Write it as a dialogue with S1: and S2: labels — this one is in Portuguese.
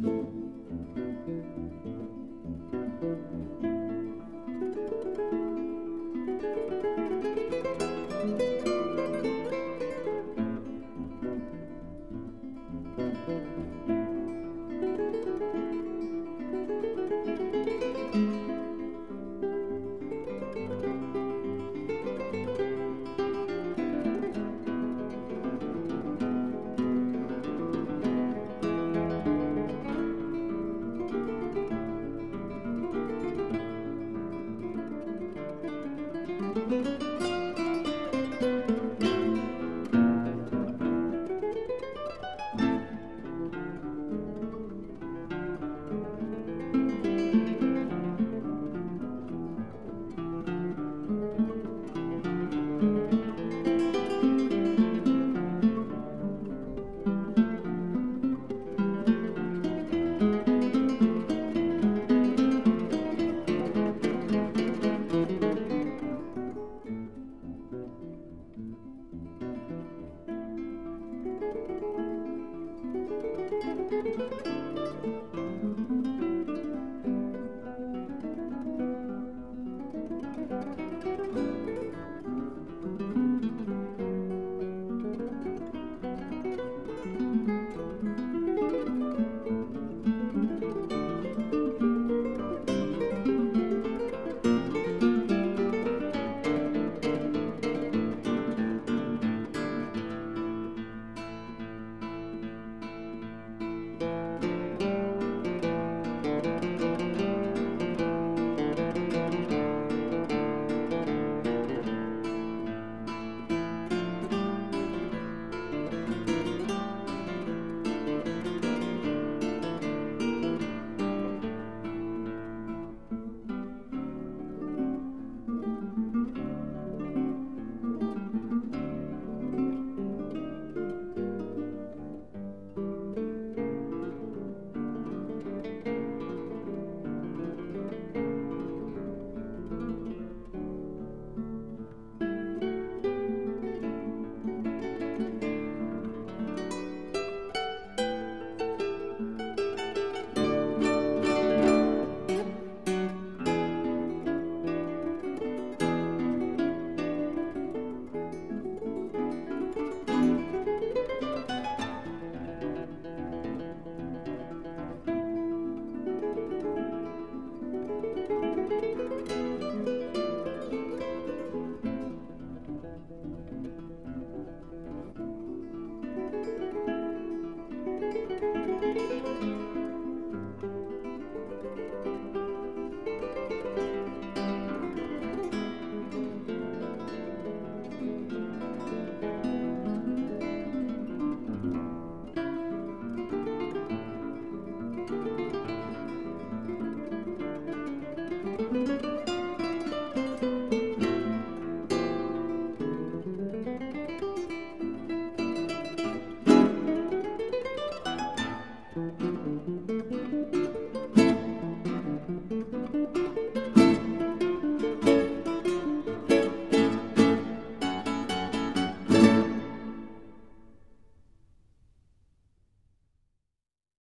S1: Música